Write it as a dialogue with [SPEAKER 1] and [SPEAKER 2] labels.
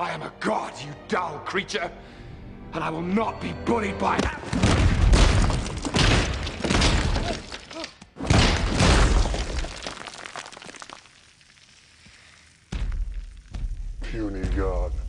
[SPEAKER 1] I am a god, you dull creature, and I will not be bullied by that.
[SPEAKER 2] Puny god.